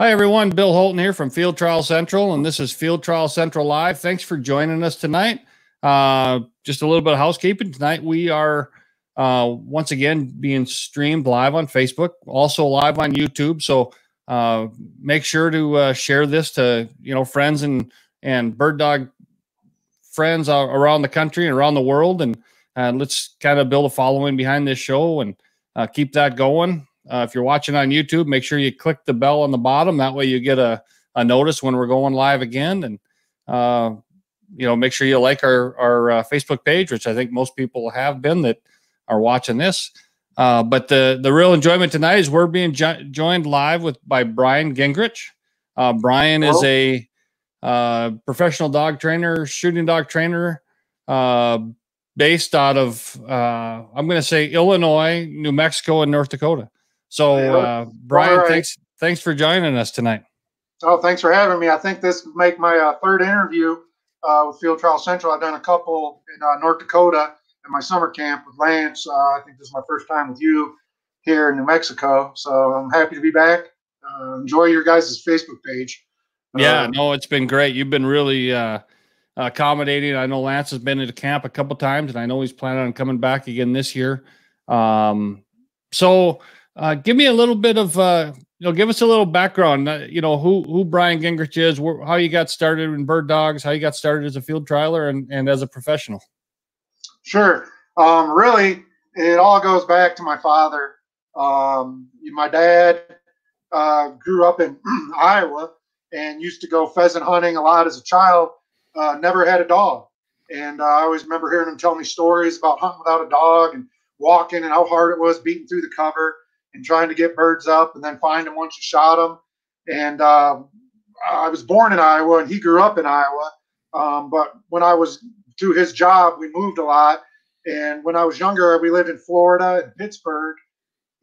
Hi, everyone. Bill Holton here from Field Trial Central, and this is Field Trial Central Live. Thanks for joining us tonight. Uh, just a little bit of housekeeping. Tonight, we are uh, once again being streamed live on Facebook, also live on YouTube. So uh, make sure to uh, share this to you know friends and and bird dog friends around the country and around the world, and uh, let's kind of build a following behind this show and uh, keep that going. Uh, if you're watching on YouTube, make sure you click the bell on the bottom. That way, you get a, a notice when we're going live again. And uh, you know, make sure you like our our uh, Facebook page, which I think most people have been that are watching this. Uh, but the the real enjoyment tonight is we're being jo- joined live with by Brian Gingrich. Uh, Brian Hello. is a uh, professional dog trainer, shooting dog trainer, based out of I'm going to say Illinois, New Mexico, and North Dakota. So, uh, Brian, right. thanks thanks for joining us tonight. Oh, thanks for having me. I think this will make my uh, third interview uh, with Field Trial Central. I've done a couple in uh, North Dakota in my summer camp with Lance. Uh, I think this is my first time with you here in New Mexico. So I'm happy to be back. Uh, enjoy your guys' Facebook page. Yeah, no, it's been great. You've been really accommodating. I know Lance has been at camp a couple times, and I know he's planning on coming back again this year. Um, so uh, give me a little bit of, uh, you know, give us a little background. Uh, you know, who who Brian Gingrich is, wh- how you got started in bird dogs, how you got started as a field trialer, and and as a professional. Sure. Um, really, it all goes back to my father. Um, my dad uh, grew up in Iowa and used to go pheasant hunting a lot as a child. Uh, never had a dog, and uh, I always remember hearing him tell me stories about hunting without a dog and walking and how hard it was beating through the cover and trying to get birds up and then find them once you shot them. And uh, I was born in Iowa and he grew up in Iowa. Um, but when I was through his job, we moved a lot. And when I was younger, we lived in Florida and Pittsburgh.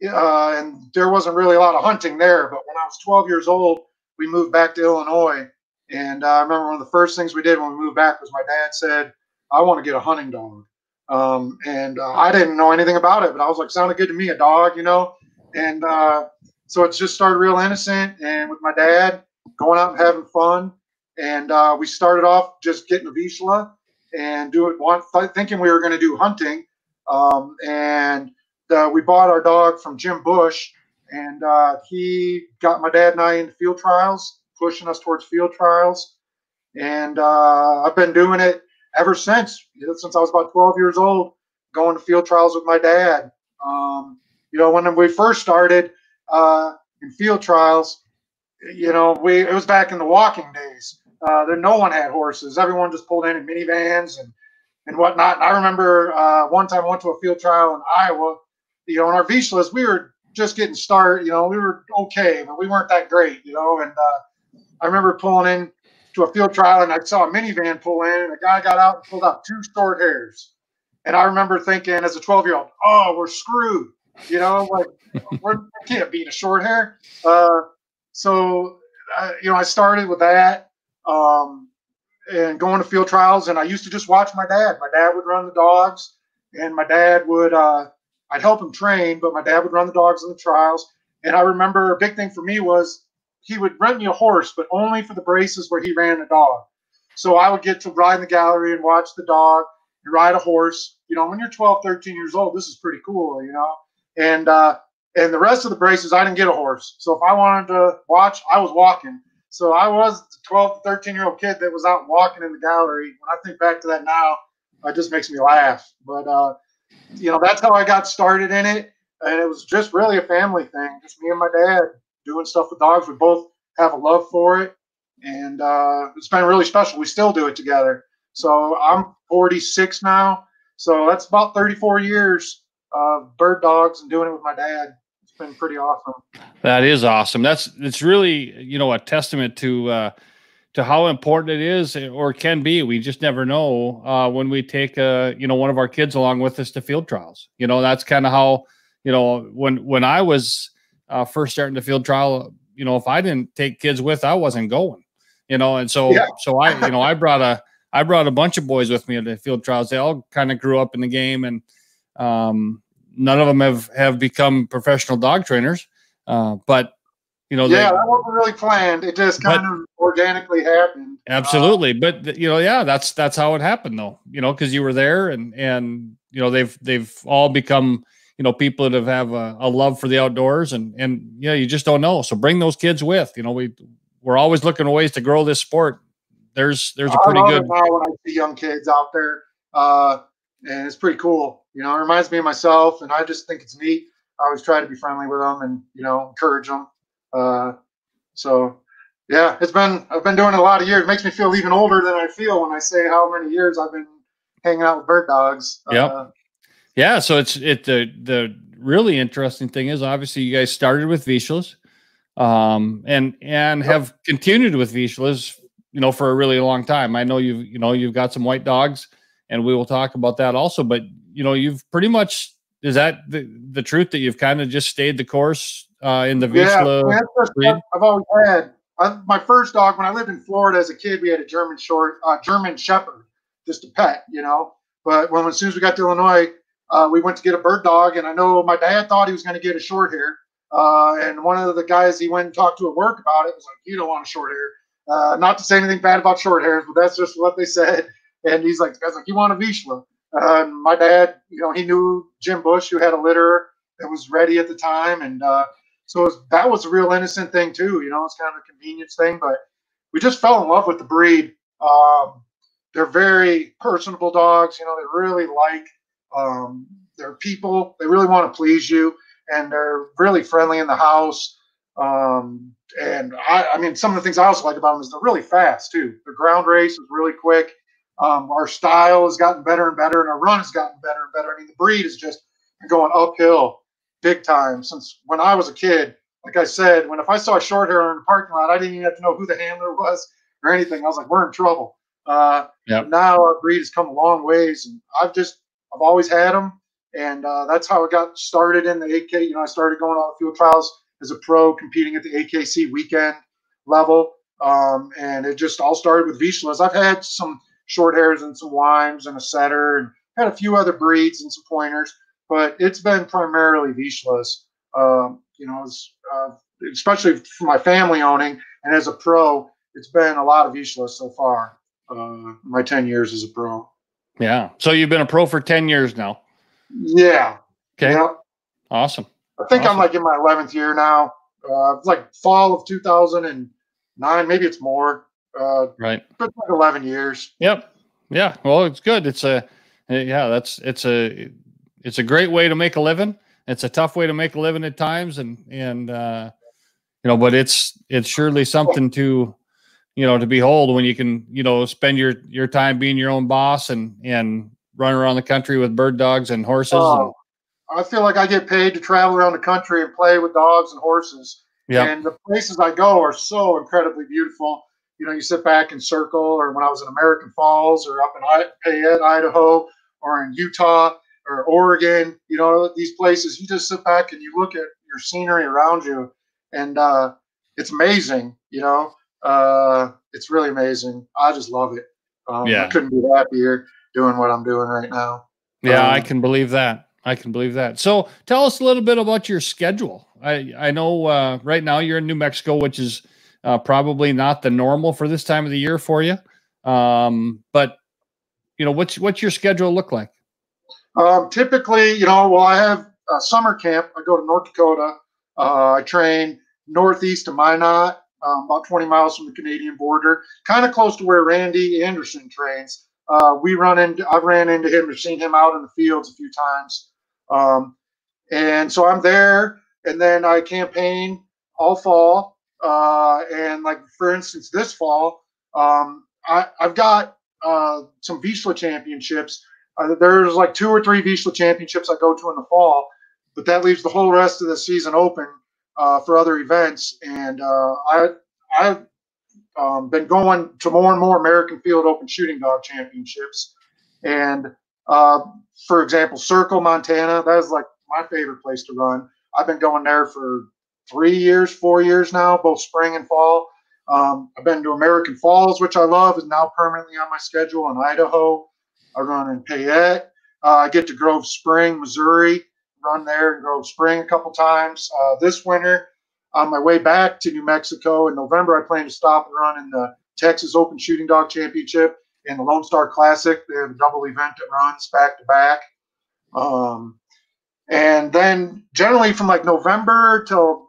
Uh, and there wasn't really a lot of hunting there. But when I was 12 years old, we moved back to Illinois. And uh, I remember one of the first things we did when we moved back was my dad said, I want to get a hunting dog. Um, and uh, I didn't know anything about it, but I was like, sounded good to me, a dog, you know. And uh, so it just started real innocent and with my dad going out and having fun. And uh, we started off just getting a Vizsla and do it thinking we were going to do hunting. Um, and uh, we bought our dog from Jim Bush, and uh, he got my dad and I into field trials, pushing us towards field trials. And uh, I've been doing it ever since, since I was about 12 years old, going to field trials with my dad. Um, you know, when we first started uh, in field trials, you know, we it was back in the walking days. Uh, there, no one had horses. Everyone just pulled in in minivans and and whatnot. And I remember uh, one time I went to a field trial in Iowa. You know, in our Vizslas, we were just getting started. You know, we were okay, but we weren't that great. You know, and uh, I remember pulling in to a field trial and I saw a minivan pull in, and a guy got out and pulled out two short hairs. And I remember thinking, as a 12 year old, oh, we're screwed. You know, like we can't beat a short hair. Uh, so, uh, you know, I started with that um, and going to field trials. And I used to just watch my dad. My dad would run the dogs, and my dad would, uh, I'd help him train, but my dad would run the dogs in the trials. And I remember a big thing for me was he would rent me a horse, but only for the braces where he ran the dog. So I would get to ride in the gallery and watch the dog and ride a horse. You know, when you're 12, 13 years old, this is pretty cool, you know and uh, and the rest of the braces I didn't get a horse. So if I wanted to watch, I was walking. So I was the 12 to 13 year old kid that was out walking in the gallery. When I think back to that now, it just makes me laugh. But uh, you know, that's how I got started in it, and it was just really a family thing. Just me and my dad doing stuff with dogs. We both have a love for it, and uh, it's been really special. We still do it together. So I'm 46 now, so that's about 34 years uh, bird dogs and doing it with my dad. It's been pretty awesome. That is awesome. That's it's really you know a testament to uh, to how important it is or can be. We just never know uh, when we take a you know one of our kids along with us to field trials. You know that's kind of how you know when when I was uh, first starting the field trial. You know if I didn't take kids with, I wasn't going. You know, and so yeah. so I you know I brought a I brought a bunch of boys with me at the field trials. They all kind of grew up in the game and um, none of them have have become professional dog trainers, uh, but you know, yeah, they, that wasn't really planned. It just kind but, of organically happened. Absolutely, uh, but you know, yeah, that's that's how it happened, though. You know, because you were there, and and you know, they've they've all become you know people that have have a, a love for the outdoors, and and yeah, you just don't know. So bring those kids with. You know, we we're always looking at ways to grow this sport. There's there's a pretty good. Now when I see young kids out there, uh, and it's pretty cool. You know, it reminds me of myself, and I just think it's neat. I always try to be friendly with them and you know encourage them. Uh, so yeah, it's been I've been doing it a lot of years. It makes me feel even older than I feel when I say how many years I've been hanging out with bird dogs. Yeah, Uh, yeah, so it's it the the really interesting thing is obviously you guys started with Vizslas, um, and and yep. have continued with Vizslas, you know, for a really long time. I know you've you know you've got some white dogs, and we will talk about that also. But you know, you've pretty much is that the the truth that you've kind of just stayed the course uh, in the Vizsla yeah, I've always had. I, my first dog when I lived in Florida as a kid, we had a German short, uh, German Shepherd, just a pet, you know. But when as soon as we got to Illinois, uh, we went to get a bird dog, and I know my dad thought he was going to get a short hair. Uh, and one of the guys he went and talked to at work about it was like, "You don't want a short hair." Uh, not to say anything bad about short hairs, but that's just what they said. And he's like, "The guy's like, you want a Vizsla?" Uh, and my dad, you know, he knew Jim Bush, who had a litter that was ready at the time, and uh, so was, that was a real innocent thing too. You know, it's kind of a convenience thing, but we just fell in love with the breed. Um, they're very personable dogs. You know, they really like um, they're people. They really want to please you, and they're really friendly in the house. Um, and I, I mean, some of the things I also like about them is they're really fast too. The ground race is really quick. Um, our style has gotten better and better, and our run has gotten better and better. I mean, the breed is just going uphill big time since when I was a kid. Like I said, when if I saw a short hair in the parking lot, I didn't even have to know who the handler was or anything. I was like, we're in trouble. Uh, yep. Now our breed has come a long ways, and I've just I've always had them, and uh, that's how it got started in the AK. You know, I started going on field trials as a pro, competing at the AKC weekend level, um, and it just all started with Vizslas. I've had some short hairs and some Weims and a setter, and had a few other breeds and some pointers, but it's been primarily Vizslas. Um, you know, as, uh, especially for my family owning and as a pro, it's been a lot of Vizslas so far. Uh, my ten years as a pro. Yeah. So you've been a pro for ten years now. Yeah. Okay. Yep. Awesome. I think awesome. I'm like in my eleventh year now. Uh, like fall of 2009, maybe it's more. Uh, right. But like 11 years. Yep. Yeah. Well, it's good. It's a, yeah, that's, it's a, it's a great way to make a living. It's a tough way to make a living at times. And, and, uh, you know, but it's, it's surely something to, you know, to behold when you can, you know, spend your, your time being your own boss and, and run around the country with bird dogs and horses. Oh, and, I feel like I get paid to travel around the country and play with dogs and horses. Yeah. And the places I go are so incredibly beautiful you know, you sit back and circle, or when I was in American Falls, or up in Payette, Idaho, or in Utah, or Oregon, you know, these places, you just sit back and you look at your scenery around you, and uh, it's amazing. You know, uh, it's really amazing. I just love it. Um, yeah, I couldn't be happier doing what I'm doing right now. Yeah, um, I can believe that. I can believe that. So, tell us a little bit about your schedule. I I know uh, right now you're in New Mexico, which is uh, probably not the normal for this time of the year for you. Um, but you know, what's what's your schedule look like? Um, typically, you know, well, I have a summer camp. I go to North Dakota. Uh, I train northeast of Minot, um, about 20 miles from the Canadian border, kind of close to where Randy Anderson trains. Uh, we run into, I've ran into him, I've seen him out in the fields a few times. Um, and so I'm there, and then I campaign all fall. Uh, and like for instance, this fall, um, I, have got uh, some Vizsla championships. Uh, there's like two or three Vizsla championships I go to in the fall, but that leaves the whole rest of the season open uh, for other events. And uh, I I've um, been going to more and more American Field Open Shooting Dog Championships, and uh, for example, Circle, Montana, that is like my favorite place to run. I've been going there for three years, four years now, both spring and fall. Um, I've been to American Falls, which I love, is now permanently on my schedule in Idaho. I run in Payette. Uh, I get to Grove Spring, Missouri, run there in Grove Spring a couple times. Uh, this winter, on my way back to New Mexico in November, I plan to stop and run in the Texas Open Shooting Dog Championship and the Lone Star Classic. They have a double event that runs back to back. Um, and then generally from like November till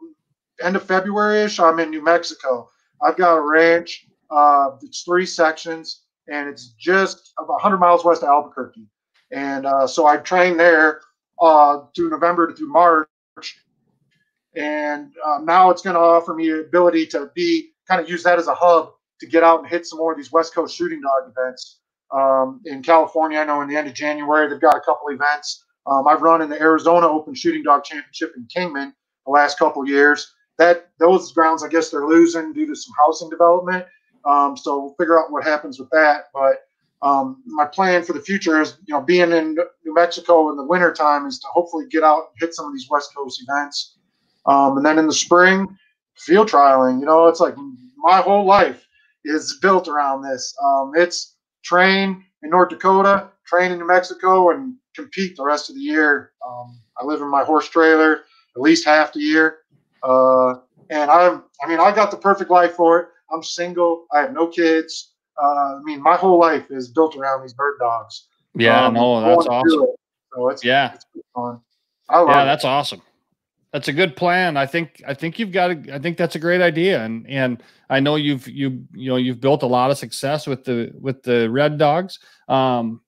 end of February ish, I'm in New Mexico. I've got a ranch. Uh, it's three sections, and it's just about 100 miles west of Albuquerque. And uh, so I train there uh, through November to through March. And um, now it's going to offer me the ability to be kind of use that as a hub to get out and hit some more of these West Coast shooting dog events. Um, in California, I know in the end of January, they've got a couple events. Um, I've run in the Arizona Open Shooting Dog Championship in Kingman the last couple years. That those grounds, I guess, they're losing due to some housing development. Um, so we'll figure out what happens with that. But um, my plan for the future is, you know, being in New Mexico in the wintertime is to hopefully get out and hit some of these West Coast events. Um, and then in the spring, field trialing. You know, it's like my whole life is built around this. Um, it's train in North Dakota, train in New Mexico, and compete the rest of the year. Um, I live in my horse trailer at least half the year, uh, and I'm. I mean, I got the perfect life for it. I'm single. I have no kids. Uh, I mean, my whole life is built around these bird dogs. Yeah, um, no, that's awesome. It. So it's yeah, it's fun. yeah, that's awesome. That's a good plan. I think I think you've got a, I think that's a great idea. And and I know you've you you know you've built a lot of success with the with the red dogs. Um,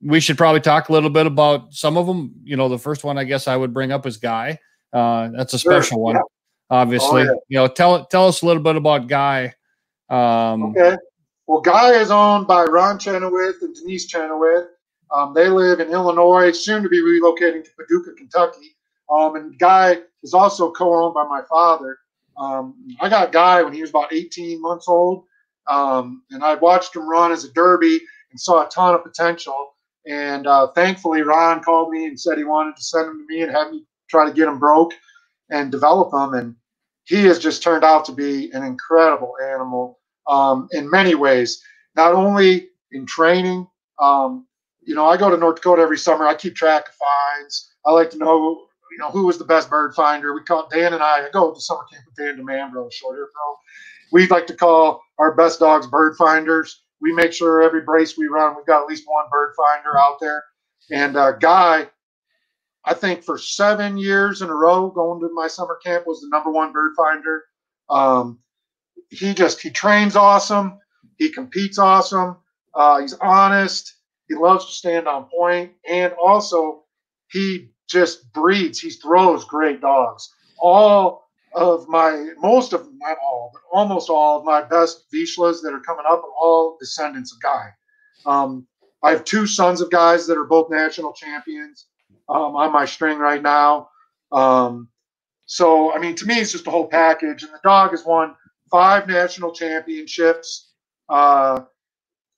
we should probably talk a little bit about some of them. You know, the first one I guess I would bring up is Guy. Uh, that's a special one, yeah. Obviously. Oh, yeah. You know, tell tell us a little bit about Guy. Um, okay. Well, Guy is owned by Ron Chenoweth and Denise Chenoweth. Um, they live in Illinois, soon to be relocating to Paducah, Kentucky. Um, and Guy is also co-owned by my father. Um, I got Guy when he was about 18 months old, um, and I watched him run as a derby and saw a ton of potential. And uh, thankfully, Ron called me and said he wanted to send him to me and have me try to get him broke and develop them. And he has just turned out to be an incredible animal um, in many ways, not only in training. Um, you know, I go to North Dakota every summer. I keep track of finds. I like to know you know, who was the best bird finder. We call Dan and I, I go to summer camp with Dan DeMambro, short hair pro. We like to call our best dogs bird finders. We make sure every brace we run, we've got at least one bird finder out there. And uh, Guy, I think for seven years in a row, going to my summer camp was the number one bird finder. Um, he just he trains awesome. He competes awesome. Uh, he's honest. He loves to stand on point, and also he just breeds. He throws great dogs. All of my, most of, not all, but almost all of my best Vizslas that are coming up are all descendants of Guy. Um, I have two sons of guys that are both national champions um, on my string right now. Um, so, I mean, to me, it's just a whole package. And the dog has won five national championships, uh,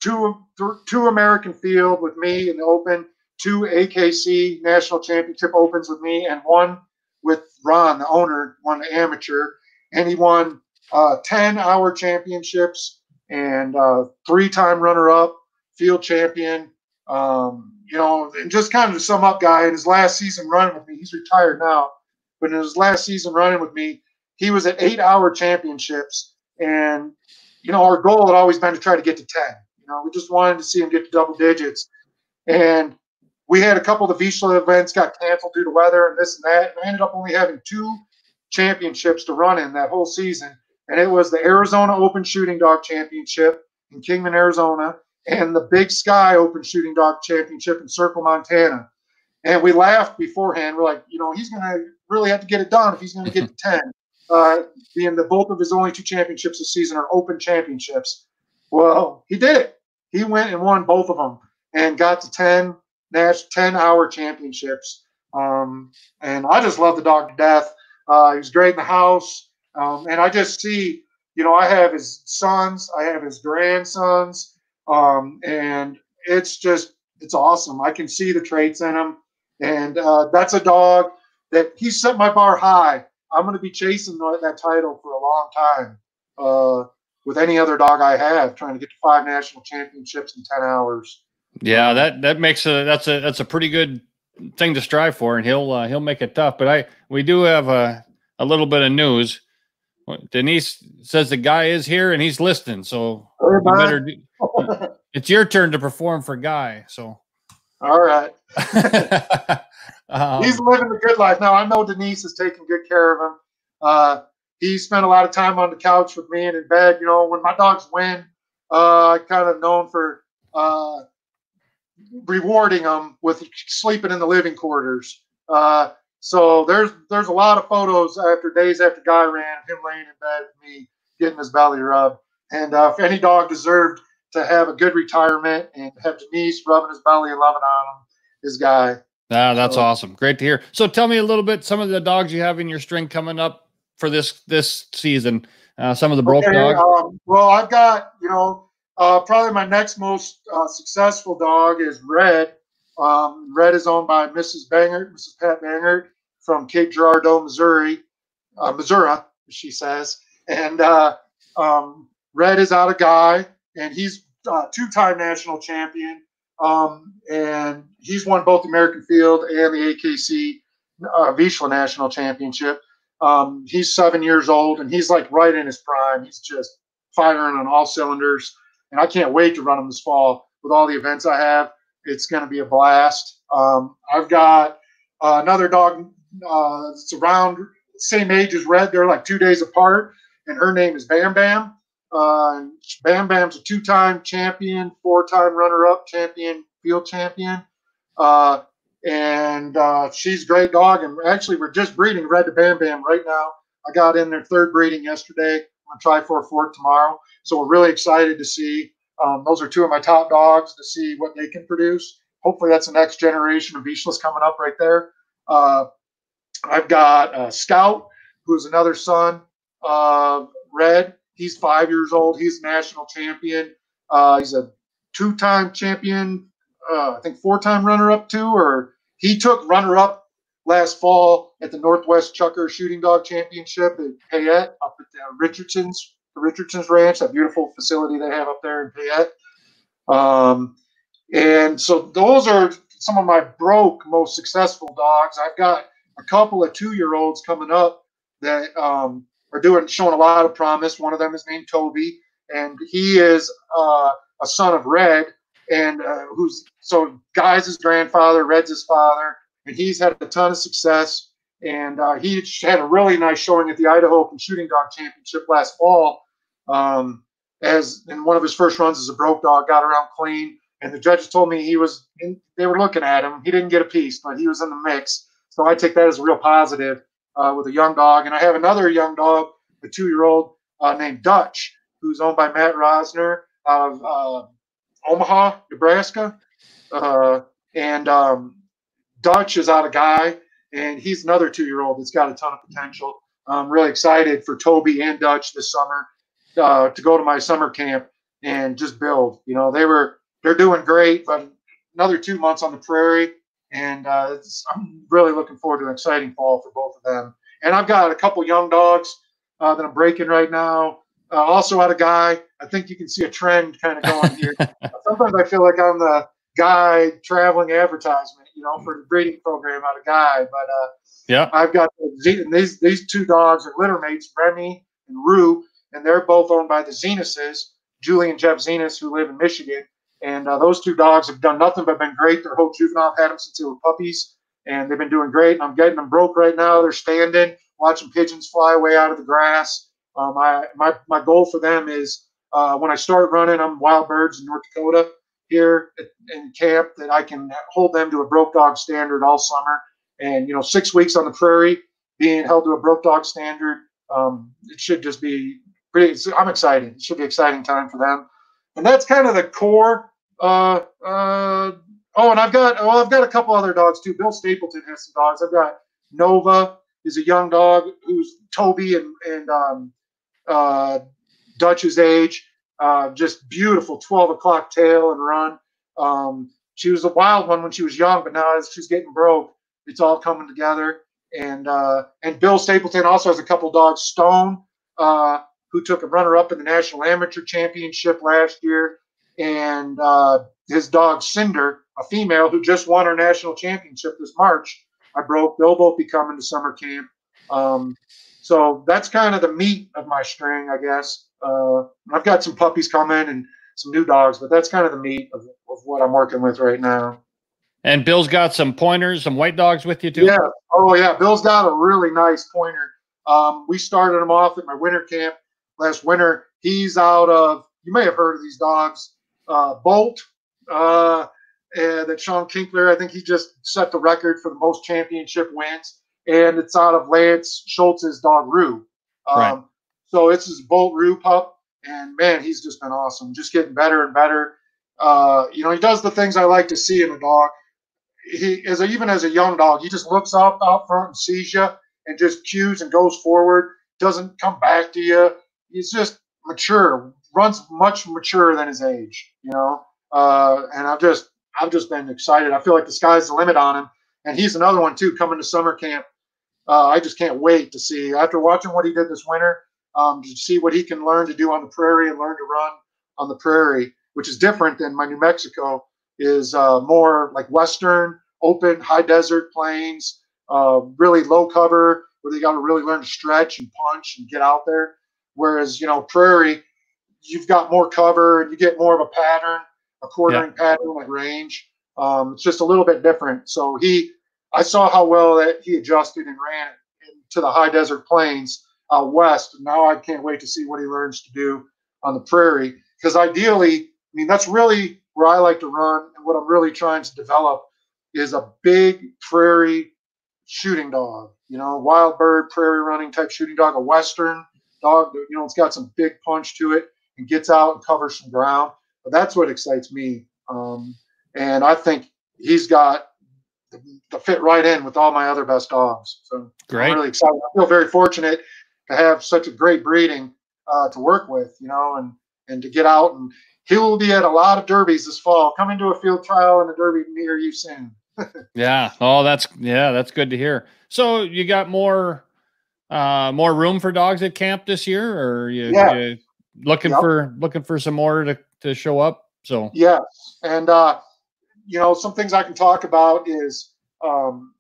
two, th- two American Field with me in the Open, two AKC National Championship Opens with me, and one with Ron, the owner, won amateur, and he won uh, 10 hour championships and uh, three time runner up, field champion. Um, you know, and just kind of to sum up, guy, in his last season running with me, he's retired now, but in his last season running with me, he was at eight hour championships. And, you know, our goal had always been to try to get to 10. You know, we just wanted to see him get to double digits. And we had a couple of the Vizsla events got canceled due to weather and this and that. And I ended up only having two championships to run in that whole season. And it was the Arizona Open Shooting Dog Championship in Kingman, Arizona, and the Big Sky Open Shooting Dog Championship in Circle, Montana. And we laughed beforehand. We're like, you know, he's going to really have to get it done if he's going to get to 10. Uh, being the both of his only two championships this season are open championships. Well, he did it. He went and won both of them and got to 10 Nash 10 hour championships. Um, and I just love the dog to death. Uh, he was great in the house. Um, and I just see, you know, I have his sons, I have his grandsons, um, and it's just, it's awesome. I can see the traits in him. And uh, that's a dog that he set my bar high. I'm going to be chasing that title for a long time uh, with any other dog I have, trying to get to five national championships in 10 hours. Yeah, that that makes a that's a that's a pretty good thing to strive for, and he'll uh, he'll make it tough. But I we do have a a little bit of news. Denise says the guy is here and he's listening. So you better do, it's your turn to perform for Guy. So all right. um, he's living the good life. Now I know Denise is taking good care of him. Uh, he spent a lot of time on the couch with me and in bed. You know, when my dogs win, uh, I kind of known for uh, rewarding them with sleeping in the living quarters. Uh, so there's there's a lot of photos after days after Guy ran, him laying in bed with me, getting his belly rubbed. And uh, if any dog deserved to have a good retirement and have Denise rubbing his belly and loving on him, his Guy. Ah, that's so, awesome. Great to hear. So tell me a little bit some of the dogs you have in your string coming up for this this season. Uh, some of the broke okay, dogs. Um, well, I've got you know uh, probably my next most uh, successful dog is Red. Um, Red is owned by Mrs. Bangert, Mrs. Pat Bangert from Cape Girardeau, Missouri, uh, Missouri, she says. And uh, um, Red is out of Guy, and he's uh, two-time national champion. Um, and he's won both American Field and the AKC uh, Vizsla National Championship. Um, he's seven years old, and he's like right in his prime. He's just firing on all cylinders, and I can't wait to run him this fall with all the events I have. It's going to be a blast. Um, I've got uh, another dog uh, that's around same age as Red. They're like two days apart, and her name is Bam Bam. Uh, Bam Bam's a two-time champion, four-time runner-up champion, field champion, uh, and uh, she's a great dog. And actually, we're just breeding Red to Bam Bam right now. I got in their third breeding yesterday. I'm gonna try for a fourth tomorrow. So we're really excited to see um, those are two of my top dogs to see what they can produce. Hopefully, that's the next generation of Vizslas coming up right there. Uh, I've got uh, Scout, who's another son of Red. He's five years old. He's national champion. Uh, he's a two-time champion. Uh, I think four-time runner-up too, or he took runner-up last fall at the Northwest Chukar Shooting Dog Championship at Payette up at the Richardson's the Richardson's Ranch, that beautiful facility they have up there in Payette. Um, and so those are some of my broke, most successful dogs. I've got a couple of two-year-olds coming up that um, are doing showing a lot of promise. One of them is named Toby, and he is uh, a son of Red, and uh, who's so Guy's his grandfather, Red's his father, and he's had a ton of success. And uh, he had a really nice showing at the Idaho Open Shooting Dog Championship last fall, um, as in one of his first runs as a broke dog, got around clean. And the judges told me he was, in, they were looking at him. He didn't get a piece, but he was in the mix. So I take that as a real positive uh, with a young dog. And I have another young dog, a two year old uh, named Dutch, who's owned by Matt Rosner of uh, Omaha, Nebraska. Uh, and um, Dutch is out of Guy, and he's another two year old that's got a ton of potential. I'm really excited for Toby and Dutch this summer uh, to go to my summer camp and just build. You know, they were they're doing great, but another two months on the prairie, and uh, I'm really looking forward to an exciting fall for both of them. And I've got a couple young dogs uh, that I'm breaking right now. Uh, also, out of guy, I think you can see a trend kind of going here. Sometimes I feel like I'm the guy traveling advertisement, you know, for the breeding program out of guy. But uh, yeah, I've got these these two dogs are litter mates, Remy and Rue, and they're both owned by the Zenuses, Julie and Jeff Zenus, who live in Michigan. And uh, those two dogs have done nothing but been great. Their whole juvenile had them since they were puppies, and they've been doing great. And I'm getting them broke right now. They're standing, watching pigeons fly away out of the grass. Um, I, my, my goal for them is uh, when I start running, I'm wild birds in North Dakota here in camp that I can hold them to a broke dog standard all summer. And, you know, six weeks on the prairie being held to a broke dog standard, um, it should just be I'm excited. It should be exciting time for them, and that's kind of the core. Uh, uh, oh, and I've got oh, I've got a couple other dogs too. Bill Stapleton has some dogs. I've got Nova is a young dog who's Toby and and um, uh, Dutch's age. Uh, just beautiful 12 o'clock tail and run. Um, she was a wild one when she was young, but now as she's getting broke, it's all coming together. And uh, and Bill Stapleton also has a couple dogs. Stone, uh, who took a runner up in the National Amateur Championship last year, and uh, his dog Cinder, a female who just won her national championship this March. I broke. They'll both be coming to summer camp. Um, So that's kind of the meat of my string, I guess. Uh, I've got some puppies coming and some new dogs, but that's kind of the meat of, of what I'm working with right now. And Bill's got some pointers, some white dogs with you too. Yeah. Oh yeah. Bill's got a really nice pointer. Um, we started him off at my winter camp last winter. He's out of. You may have heard of these dogs. Uh, Bolt. Uh, that Sean Kinkler. I think he just set the record for the most championship wins, and it's out of Lance Schultz's dog Rue. Um, right. So it's his Bolt Rue pup, and man, he's just been awesome. Just getting better and better. Uh, you know, he does the things I like to see in a dog. He is even as a young dog, he just looks up out front and sees you, and just cues and goes forward. Doesn't come back to you. He's just mature. Runs much mature than his age. You know, uh, and I've just I've just been excited. I feel like the sky's the limit on him, and he's another one too coming to summer camp. Uh, I just can't wait to see after watching what he did this winter, um, to see what he can learn to do on the prairie and learn to run on the prairie, which is different than my New Mexico. Is uh, more like western, open, high desert plains, uh, really low cover, where they got to really learn to stretch and punch and get out there. Whereas you know prairie, you've got more cover you get more of a pattern a quartering yeah. pattern like range. Um, it's just a little bit different. So he, I saw how well that he adjusted and ran to the high desert plains out west. Now I can't wait to see what he learns to do on the prairie. Because ideally, I mean, that's really where I like to run, and what I'm really trying to develop is a big prairie shooting dog. You know, wild bird, prairie running type shooting dog, a western dog. You know, it's got some big punch to it and gets out and covers some ground that's what excites me. Um, and I think he's got to fit right in with all my other best dogs. So great. I'm really excited. I feel very fortunate to have such a great breeding uh, to work with, you know, and and to get out and he will be at a lot of derbies this fall. Come into a field trial and a derby near you soon. yeah. Oh, that's yeah, that's good to hear. So you got more uh more room for dogs at camp this year or you, yeah. you looking yep. for looking for some more to to show up. So yes, and uh, you know some things I can talk about is um,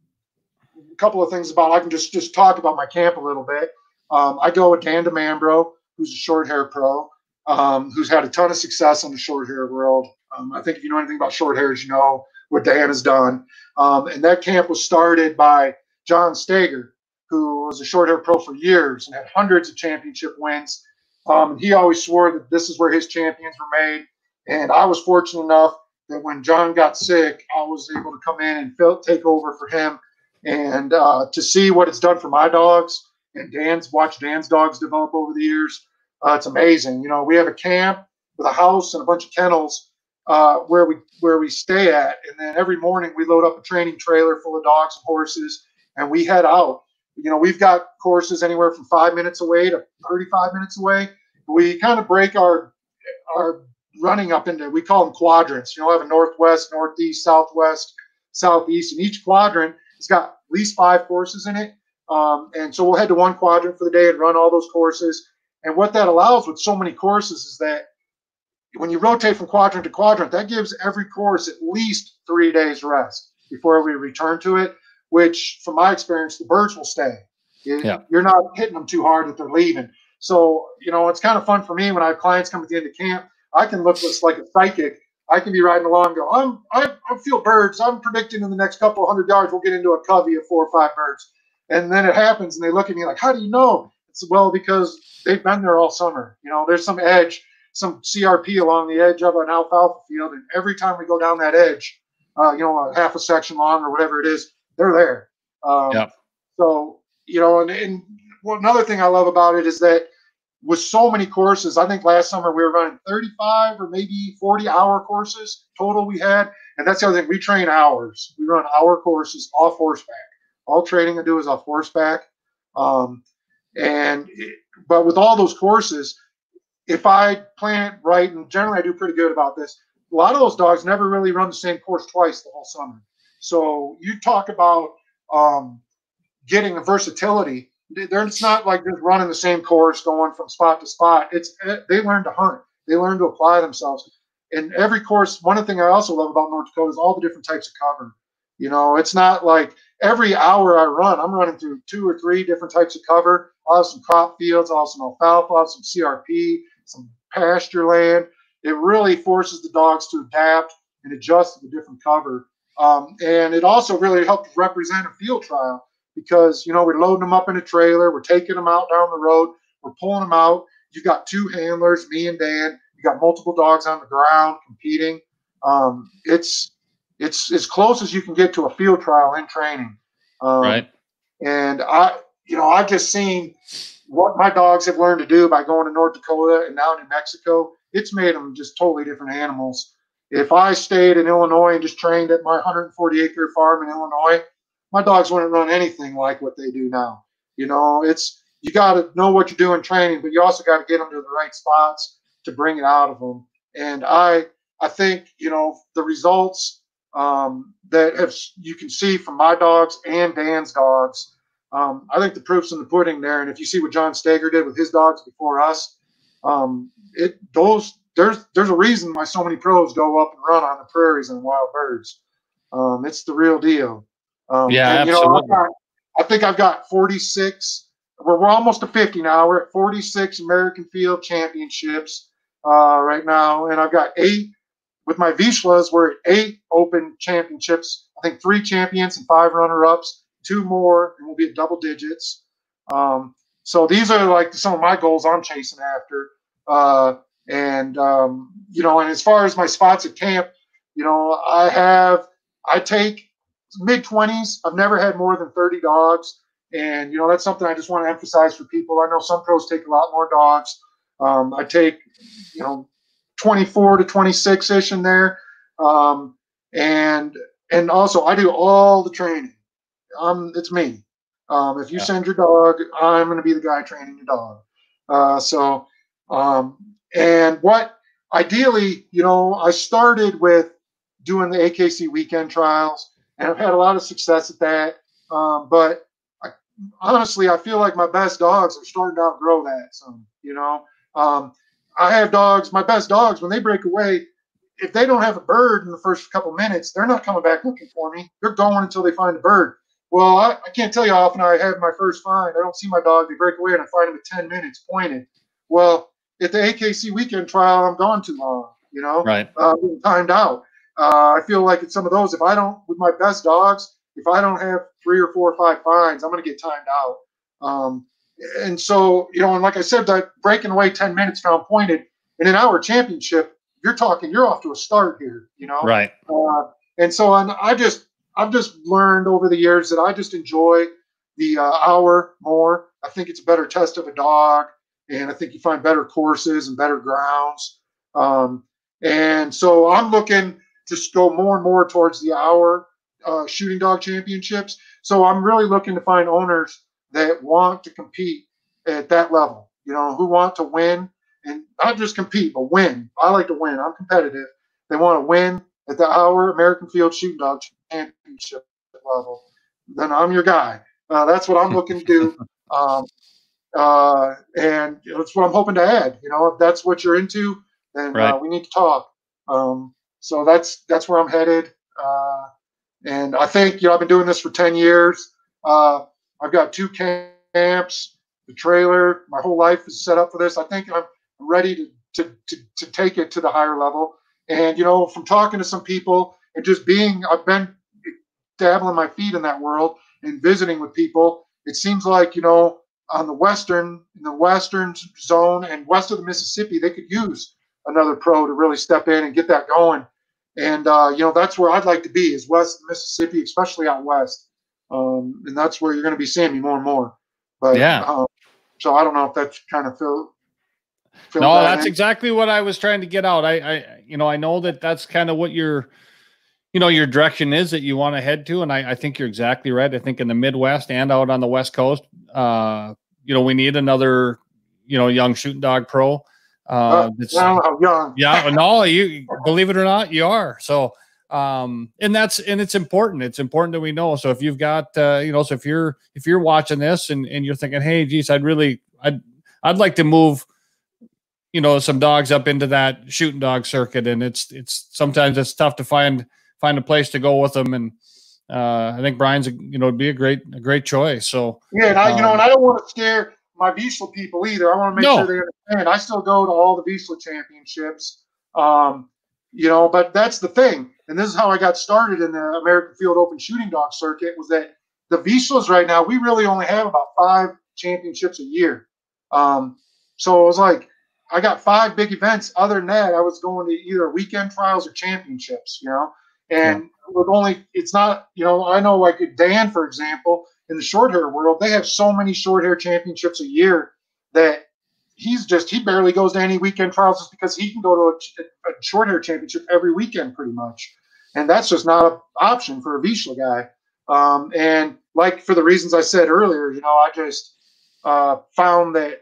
a couple of things about I can just just talk about my camp a little bit. Um, I go with Dan DeMambro, who's a short hair pro, um, who's had a ton of success in the short hair world. Um, I think if you know anything about short hairs, you know what Dan has done. Um, and that camp was started by John Stager, who was a short hair pro for years and had hundreds of championship wins um, he always swore that this is where his champions were made. And I was fortunate enough that when John got sick, I was able to come in and take over for him and uh, to see what it's done for my dogs and Dan's watch Dan's dogs develop over the years. Uh, it's amazing. You know, we have a camp with a house and a bunch of kennels uh, where we where we stay at, and then every morning we load up a training trailer full of dogs and horses, and we head out. You know, we've got courses anywhere from five minutes away to 35 minutes away. We kind of break our our running up into we call them quadrants. You know, we have a northwest, northeast, southwest, southeast, and each quadrant has got at least five courses in it. Um, and so we'll head to one quadrant for the day and run all those courses. And what that allows with so many courses is that when you rotate from quadrant to quadrant, that gives every course at least three days rest before we return to it which from my experience, the birds will stay. Yeah. You're not hitting them too hard that they're leaving. So, you know, it's kind of fun for me when I have clients come at the end of camp. I can look just like a psychic. I can be riding along and go, I'm, I, I feel birds. I'm predicting in the next couple hundred yards, we'll get into a covey of four or five birds. And then it happens and they look at me like, how do you know? It's well, because they've been there all summer. You know, there's some edge, some CRP along the edge of an alfalfa field. And every time we go down that edge, uh, you know, a half a section long or whatever it is, they're there. Um, yeah. So you know, and, and well, another thing I love about it is that with so many courses, I think last summer we were running 35 or maybe 40 hour courses total we had. And that's the other thing. We train hours. We run hour courses off horseback. All training I do is off horseback. Um, and but with all those courses, if I plan it right, and generally I do pretty good about this, a lot of those dogs never really run the same course twice the whole summer. So you talk about um, getting the versatility. It's not like just running the same course, going from spot to spot. It's eh, they learn to hunt. They learn to apply themselves. And every course, one of the things I also love about North Dakota is all the different types of cover. You know, it's not like every hour I run, I'm running through two or three different types of cover. I'll have some crop fields, I'll have some alfalfa, some CRP, some pasture land. It really forces the dogs to adapt and adjust to the different cover. Um, and it also really helped represent a field trial because, you know, we're loading them up in a trailer, we're taking them out down the road, we're pulling them out. You've got two handlers, me and Dan. You got multiple dogs on the ground competing. Um, it's it's as close as you can get to a field trial in training. Um, right. And I, you know, I've just seen what my dogs have learned to do by going to North Dakota and now New Mexico. It's made them just totally different animals. If I stayed in Illinois and just trained at my 140 acre farm in Illinois, my dogs wouldn't run anything like what they do now. You know, it's you got to know what you're doing training, but you also got to get them to the right spots to bring it out of them. And I, I think you know the results um, that have you can see from my dogs and Dan's dogs. Um, I think the proof's in the pudding there. And if you see what John Steger did with his dogs before us, um, it those there's there's a reason why so many pros go up and run on the prairies and wild birds. Um, it's the real deal. Um, yeah, and, absolutely. Know, got, I think I've got 46. We're, we're almost to 50 now. We're at 46 American Field Championships uh, right now, and I've got eight with my Vizslas. we're at eight open championships. I think three champions and five runner-ups, two more, and we'll be at double digits. Um, so these are like some of my goals I'm chasing after. Uh, and um, you know, and as far as my spots at camp, you know, I have I take mid 20s. I've never had more than 30 dogs, and you know that's something I just want to emphasize for people. I know some pros take a lot more dogs. Um, I take, you know, 24 to 26 ish in there. Um, and and also I do all the training. Um, it's me. Um, if you yeah. send your dog, I'm going to be the guy training your dog. Uh, so, um, and what ideally, you know, I started with doing the AKC weekend trials, and I've had a lot of success at that. Um, but I, honestly, I feel like my best dogs are starting to outgrow that. Some, you know, um, I have dogs, my best dogs, when they break away, if they don't have a bird in the first couple minutes, they're not coming back looking for me. They're going until they find a bird. Well, I, I can't tell you how often I have my first find. I don't see my dog. They break away and I find them at 10 minutes pointed. Well, at the AKC weekend trial, I'm gone too long, you know, right. Uh, timed out. Uh, I feel like it's some of those, if I don't, with my best dogs, if I don't have three or four or five finds, I'm going to get timed out. Um, and so, you know, and like I said, that breaking away 10 minutes found pointed in an hour championship, you're talking, you're off to a start here, you know? Right. Uh, and so and I just, I've just learned over the years that I just enjoy the uh, hour more. I think it's a better test of a dog, and I think you find better courses and better grounds. Um, and so I'm looking to go more and more towards the hour uh, shooting dog championships. So I'm really looking to find owners that want to compete at that level, you know, who want to win and not just compete, but win. I like to win. I'm competitive. They want to win at the Hour American Field Shooting Dog Championship level. Then I'm your guy. Uh, that's what I'm looking to do. Um, uh, and that's what I'm hoping to add. You know, if that's what you're into, then uh, right. uh, we need to talk. Um, so that's that's where I'm headed. Uh, and I think you know I've been doing this for 10 years. Uh, I've got two camps, the trailer. My whole life is set up for this. I think I'm ready to, to, to, to take it to the higher level. And, you know, from talking to some people and just being, I've been dabbling my feet in that world and visiting with people. It seems like, you know, on the western, in the western zone and west of the Mississippi, they could use another pro to really step in and get that going. And uh, you know that's where I'd like to be is west Mississippi, especially out west um, and that's where you're going to be seeing me more and more. But yeah, um, so I don't know if that's kind of feel. no, that that's in. exactly what I was trying to get out. I, I, you know, I know that that's kind of what your, you know, your direction is that you want to head to, and I, I think you're exactly right. I think in the Midwest and out on the West Coast, uh, you know, we need another, you know, young shooting dog pro. Uh, uh young. yeah, no, you believe it or not, you are. So, um and that's and it's important it's important that we know so if you've got uh you know so if you're if you're watching this and and you're thinking hey geez i'd really i'd i'd like to move you know some dogs up into that shooting dog circuit and it's it's sometimes it's tough to find find a place to go with them and uh, I think Brian's, a, you know, would be a great, a great choice. So yeah, and I, um, you know, and I don't want to scare my Vizsla people either. I want to make no. sure they understand. I still go to all the Vizsla championships. Um, you know, but that's the thing. And this is how I got started in the American Field Open Shooting Dog Circuit was that the Vizslas right now, we really only have about five championships a year. Um, so it was like, I got five big events. Other than that, I was going to either weekend trials or championships, you know. And yeah. with only, it's not, you know, I know like Dan, for example, in the short hair world, they have so many short hair championships a year that he's just he barely goes to any weekend trials just because he can go to a, a short hair championship every weekend pretty much, and that's just not an option for a Vizsla guy. Um, and like for the reasons I said earlier, you know, I just uh, found that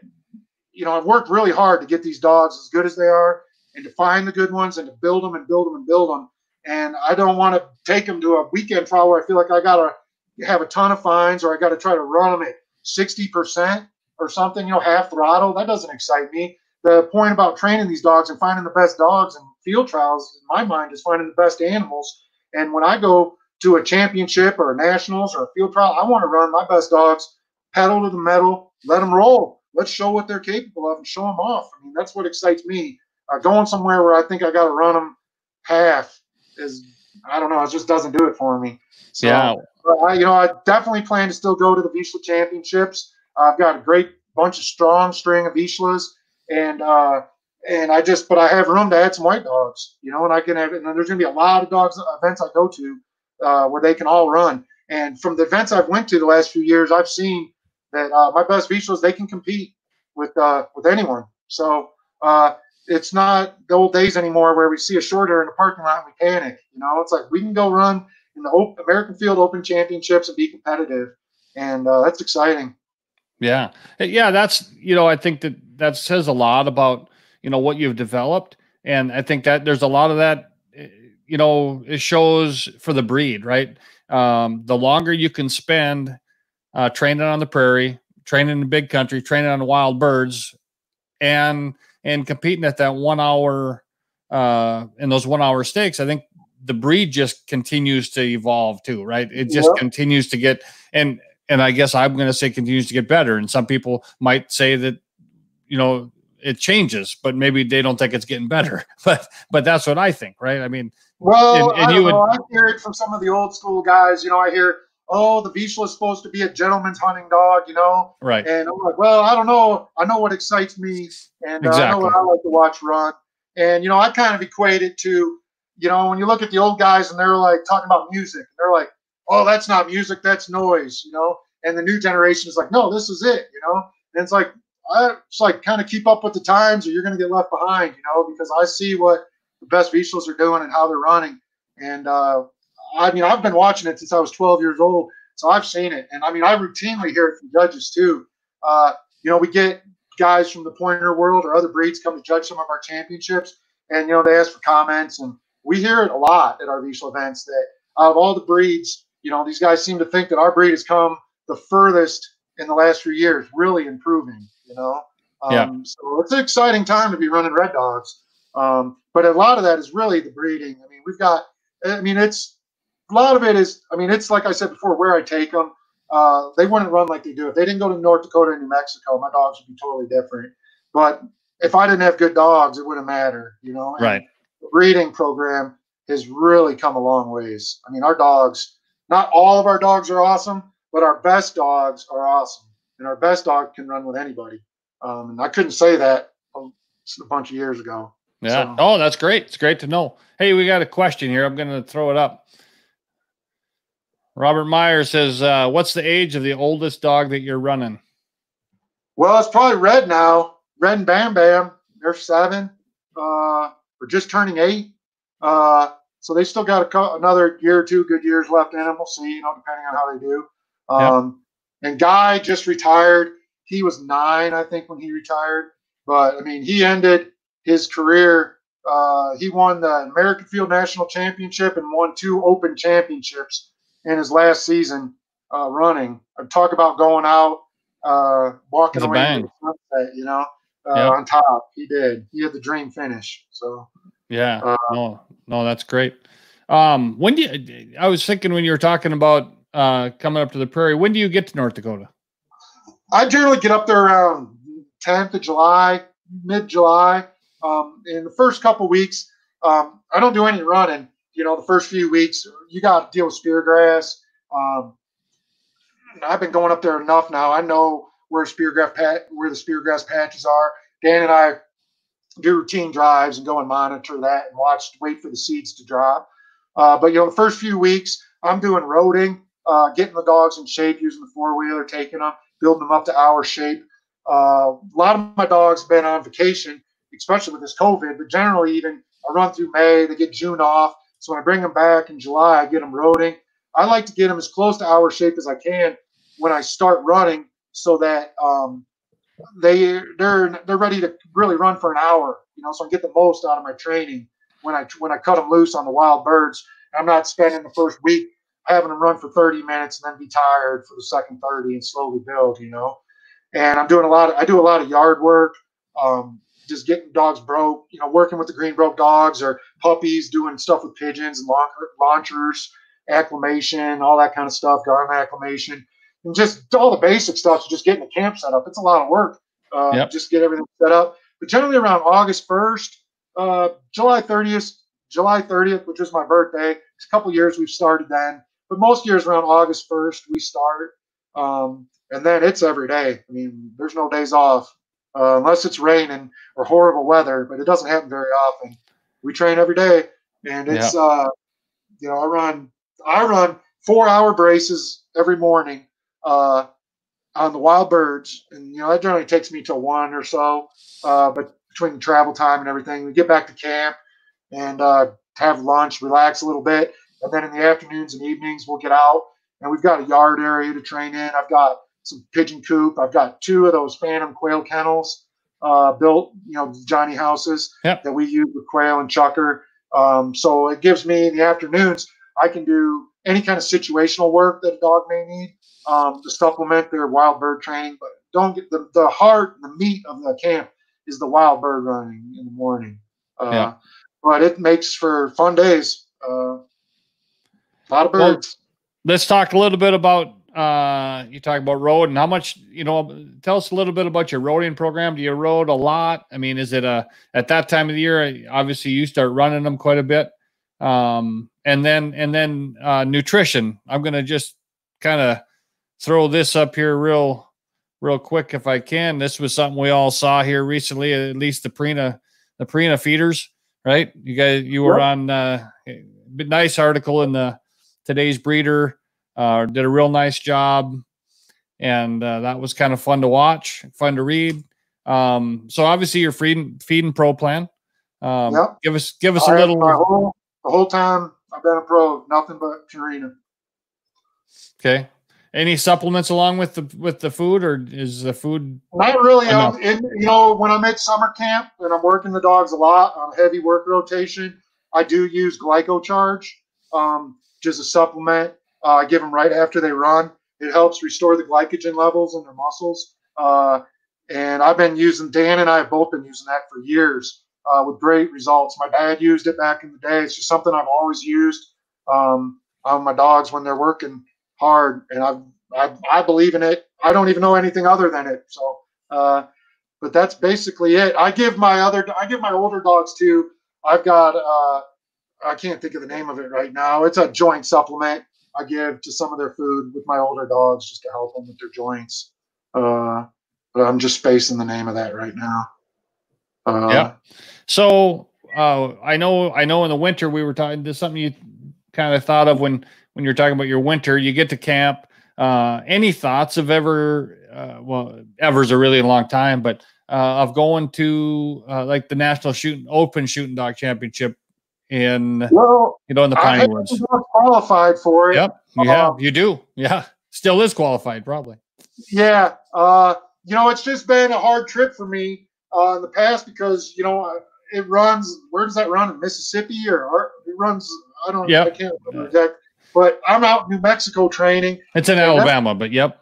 you know I've worked really hard to get these dogs as good as they are, and to find the good ones, and to build them and build them and build them. And I don't want to take them to a weekend trial where I feel like I gotta have a ton of fines or I got to try to run them at sixty percent or something, you know, half throttle. That doesn't excite me. The point about training these dogs and finding the best dogs and field trials, in my mind, is finding the best animals. And when I go to a championship or a nationals or a field trial, I want to run my best dogs pedal to the metal, let them roll. Let's show what they're capable of and show them off. I mean, that's what excites me. Uh, going somewhere where I think I got to run them half is, I don't know, it just doesn't do it for me. So, yeah. I, you know, I definitely plan to still go to the Vizsla Championships. I've got a great bunch of strong string of Vizslas, and uh, and I just, but I have room to add some white dogs, you know, and I can have, and there's going to be a lot of dogs events I go to uh, where they can all run. And from the events I've went to the last few years, I've seen that uh, my best Vizslas they can compete with uh, with anyone. So uh, it's not the old days anymore where we see a short hair in the parking lot and we panic. You know, it's like we can go run in the American Field Open Championships and be competitive, and uh, that's exciting. Yeah. Yeah. That's, you know, I think that that says a lot about, you know, what you've developed. And I think that there's a lot of that, eh, you know, it shows for the breed, right? Um, the longer you can spend uh, training on the prairie, training in the big country, training on wild birds, and and competing at that one hour uh, in those one hour stakes, I think the breed just continues to evolve too, right? It just yep. continues to get and and I guess I'm going to say continues to get better. And some people might say that, you know, it changes, but maybe they don't think it's getting better. But but that's what I think, right? I mean, well, and, and I, you would, know, I hear it from some of the old school guys. You know, I hear, oh, the Vizsla is supposed to be a gentleman's hunting dog. You know, right? And I'm like, well, I don't know. I know what excites me, and exactly. uh, I know what I like to watch run. And you know, I kind of equate it to, you know, when you look at the old guys and they're like talking about music, they're like, oh, that's not music, that's noise, you know. And the new generation is like, no, this is it, you know. And it's like, I it's like kind of keep up with the times, or you're going to get left behind, you know, because I see what the best Vizslas are doing and how they're running. And uh, I mean, I've been watching it since I was 12 years old, so I've seen it. And I mean, I routinely hear it from judges too. Uh, you know, we get guys from the pointer world or other breeds come to judge some of our championships, and you know, they ask for comments, and we hear it a lot at our Vizsla events that out of all the breeds, you know, these guys seem to think that our breed has come the furthest in the last few years, really improving. You know, um, yeah. So it's an exciting time to be running red dogs. Um, but a lot of that is really the breeding. I mean, we've got. I mean, it's a lot of it is. I mean, it's like I said before, where I take them. Uh, they wouldn't run like they do. If they didn't go to North Dakota and New Mexico, my dogs would be totally different. But if I didn't have good dogs, it wouldn't matter, you know. And right. The breeding program has really come a long ways. I mean, our dogs. Not all of our dogs are awesome, but our best dogs are awesome, and our best dog can run with anybody. Um, and I couldn't say that a bunch of years ago. Yeah. So. Oh, that's great. It's great to know. Hey, we got a question here. I'm going to throw it up. Robert Meyer says, uh, "What's the age of the oldest dog that you're running?" Well, it's probably Red now. Red and Bam Bam. They're seven. Uh, we're just turning eight. Uh, so they still got a, another year or two good years left in them. We'll see, you know, depending on how they do. Um, yep. And Guy just retired. He was nine, I think, when he retired. But I mean, he ended his career. Uh, he won the American Field National Championship and won two Open Championships in his last season uh, running. Talk about going out, uh, walking away the sunset, you know, uh, yep. on top. He did. He had the dream finish. So yeah, uh, no, no, that's great. Um, when do you, I was thinking when you were talking about uh, coming up to the prairie, when do you get to North Dakota? I generally get up there around 10th of July, mid July. Um, in the first couple weeks, um, I don't do any running. You know, the first few weeks, you got to deal with spear grass. Um, I've been going up there enough now. I know where speargrass pat where the speargrass patches are. Dan and I do routine drives and go and monitor that and watch, wait for the seeds to drop. Uh, but you know, the first few weeks, I'm doing roading, uh, getting the dogs in shape, using the four wheeler, taking them, building them up to our shape. Uh, a lot of my dogs have been on vacation, especially with this COVID. But generally, even I run through May, they get June off. So when I bring them back in July, I get them roading. I like to get them as close to our shape as I can when I start running, so that um, they they're they're ready to really run for an hour. You know, so I get the most out of my training when I when I cut them loose on the wild birds. I'm not spending the first week having them run for 30 minutes and then be tired for the second 30 and slowly build. You know, and I'm doing a lot. Of, I do a lot of yard work. Um, just getting dogs broke, you know, working with the green broke dogs or puppies, doing stuff with pigeons and launchers, acclimation, all that kind of stuff, garden acclimation and just all the basic stuff. So just getting the camp set up. It's a lot of work. Uh, yep. Just get everything set up. But generally around August 1st, uh, July 30th, July 30th, which was my birthday. It's a couple years we've started then, but most years around August 1st we start, um, and then it's every day. I mean, there's no days off uh, unless it's raining or horrible weather, but it doesn't happen very often. We train every day, and it's yep. uh, you know I run I run four hour braces every morning uh, on the wild birds, and you know that generally takes me till one or so. Uh, but between travel time and everything, we get back to camp and uh, have lunch, relax a little bit, and then in the afternoons and evenings we'll get out and we've got a yard area to train in. I've got some pigeon coop. I've got two of those phantom quail kennels uh, built, you know, Johnny houses yep. that we use with quail and chukar. Um, so it gives me in the afternoons I can do any kind of situational work that a dog may need um, to supplement their wild bird training. But don't get the, the heart, the meat of the camp is the wild bird running in the morning. Uh, yeah. But it makes for fun days. Uh, a lot of birds. Well, let's talk a little bit about uh, you talk about road and how much you know tell us a little bit about your roading program do you road a lot i mean is it a at that time of the year obviously you start running them quite a bit um, and then and then uh, nutrition i'm going to just kind of throw this up here real real quick if I can. This was something we all saw here recently, at least the Purina the Purina feeders, right? You guys you were on uh nice article in the today's breeder. Uh, did a real nice job. And uh, that was kind of fun to watch, fun to read. Um, so obviously your feeding feeding pro plan. Um, yep. give us give us I a little My whole, the whole time I've been a pro, nothing but Purina. Okay. Any supplements along with the with the food, or is the food not really? Um, you know, when I'm at summer camp and I'm working the dogs a lot on heavy work rotation, I do use GlycoCharge, um, just a supplement. Uh, I give them right after they run. It helps restore the glycogen levels in their muscles. Uh, and I've been using Dan and I have both been using that for years uh, with great results. My dad used it back in the day. It's just something I've always used um, on my dogs when they're working hard, and I, I I believe in it. I don't even know anything other than it. So, uh, but that's basically it. I give my other I give my older dogs too. I've got uh, I can't think of the name of it right now. It's a joint supplement I give to some of their food with my older dogs just to help them with their joints. Uh, but I'm just spacing the name of that right now. Uh, yeah. So uh, I know I know in the winter we were talking. This something you kind of thought of when when you're talking about your winter, you get to camp. Uh, any thoughts of ever? Uh, well, ever's a really long time, but uh, of going to uh, like the national shooting open shooting dog championship in well, you know in the Piney Woods. Qualified for it. Yep, you have. Um, you do. Yeah, still is qualified probably. Yeah, uh, you know it's just been a hard trip for me uh, in the past because you know it runs. Where does that run in Mississippi or, it runs? I don't. Yeah, I can't remember exactly but I'm out in New Mexico training. It's in Alabama, but yep.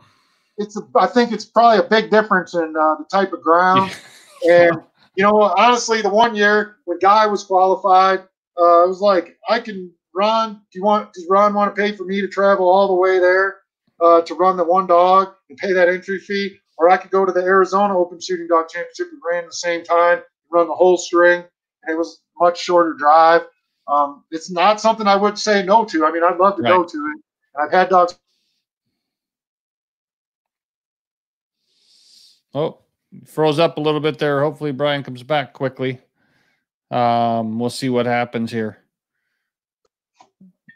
It's a, I think it's probably a big difference in uh, the type of ground. and you know, honestly, the one year when Guy was qualified, uh, I was like, I can Ron, do you want does Ron want to pay for me to travel all the way there uh, to run the one dog and pay that entry fee, or I could go to the Arizona Open Shooting Dog Championship and ran at the same time, run the whole string, and it was much shorter drive. Um, it's not something I would say no to. I mean, I'd love to right. go to it. And I've had dogs. Oh, froze up a little bit there. Hopefully, Brian comes back quickly. Um, we'll see what happens here.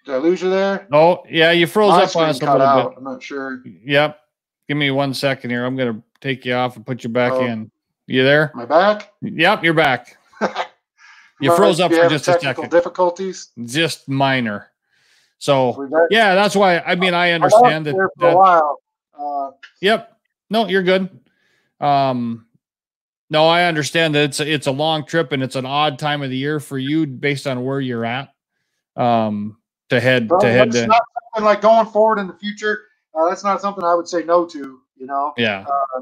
Did I lose you there? Oh, yeah, you froze My up on us a little out. bit. I'm not sure. Yep. Give me one second here. I'm going to take you off and put you back oh. in. You there? My back? Yep, you're back. you froze up for just a second. Difficulties? Just minor. So yeah, that's why. I mean, I understand that. For that, a while. Uh, yep. No, you're good. Um, no, I understand that it's a, it's a long trip and it's an odd time of the year for you based on where you're at. Um, to head to head to not something like going forward in the future. Uh, that's not something I would say no to. You know. Yeah. Uh,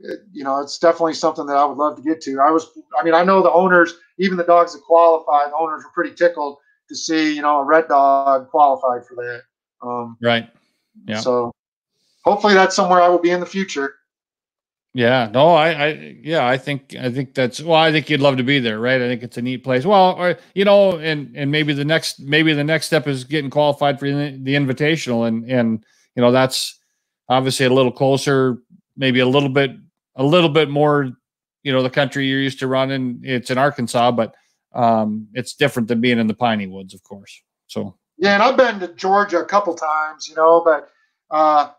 it, you know, it's definitely something that I would love to get to. I was, I mean, I know the owners, even the dogs that qualified, the owners were pretty tickled to see, you know, a red dog qualified for that. Um, right. Yeah. So hopefully that's somewhere I will be in the future. Yeah, no, I, I, yeah, I think, I think that's, well, I think you'd love to be there, right? I think it's a neat place. Well, or, you know, and, and maybe the next, maybe the next step is getting qualified for the, the invitational. And, and, you know, that's obviously a little closer, maybe a little bit, a little bit more, you know, the country you're used to running. It's in Arkansas, but um, it's different than being in the piney woods, of course. So, yeah, and I've been to Georgia a couple times, you know, but, uh,